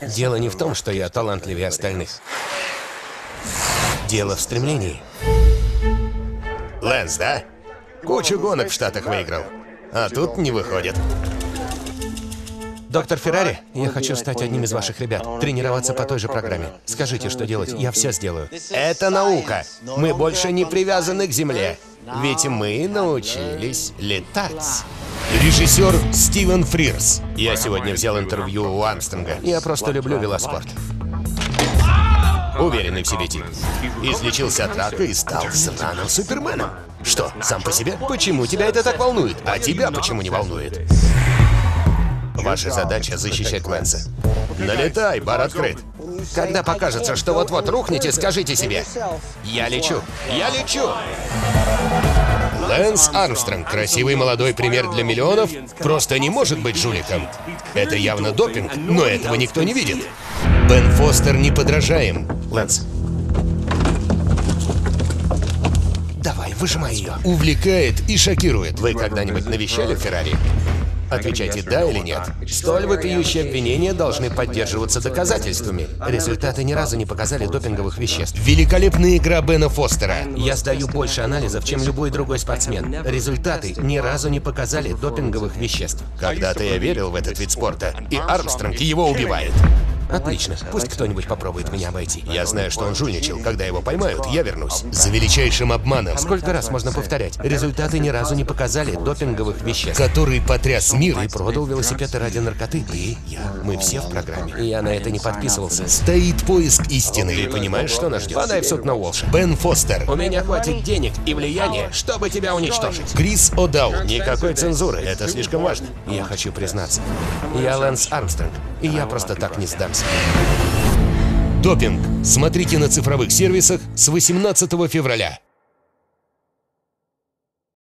Дело не в том, что я талантливее остальных. Дело в стремлении. Лэнс, да? Кучу гонок в Штатах выиграл. А тут не выходит. Доктор Феррари, я хочу стать одним из ваших ребят. Тренироваться по той же программе. Скажите, что делать, я все сделаю. Это наука. Мы больше не привязаны к Земле. Ведь мы научились летать. Режиссер Стивен Фрирс. Я сегодня взял интервью у Армстронга. Я просто люблю велоспорт. Уверенный в себе тип. Излечился от рака и стал сраным суперменом. Что, сам по себе? Почему тебя это так волнует? А тебя почему не волнует? Ваша задача защищать Лэнса. Налетай, бар открыт. Когда покажется, что вот-вот рухнете, скажите себе «Я лечу! Я лечу!» Лэнс Армстронг, красивый молодой пример для миллионов, просто не может быть жуликом. Это явно допинг, но этого никто не видит. Бен Фостер неподражаем. Лэнс. Давай, выжимай ее. Увлекает и шокирует. Вы когда-нибудь навещали Феррари? Отвечайте «да» или «нет». Столь вопиющие обвинения должны поддерживаться доказательствами. Результаты ни разу не показали допинговых веществ. Великолепная игра Бена Фостера. Я сдаю больше анализов, чем любой другой спортсмен. Результаты ни разу не показали допинговых веществ. Когда-то я верил в этот вид спорта, и Армстронг его убивает. Отлично. Пусть кто-нибудь попробует меня обойти. Я знаю, что он жульничал. Когда его поймают, я вернусь. За величайшим обманом, Сколько раз можно повторять? Результаты ни разу не показали допинговых веществ. который потряс мир, Ты продал велосипеды ради наркоты? Ты, я, мы все в программе. И я на это не подписывался. стоит поиск истины. Ты понимаешь, что нас ждет? Подай в суд на Уолша. Бен Фостер, У меня хватит денег и влияния, чтобы тебя уничтожить. Крис О'Даун. Никакой цензуры, это слишком важно. Я хочу признаться. Я Лэнс Армстронг, и я просто так не сдамся. Допинг. Смотрите на цифровых сервисах с 18 февраля.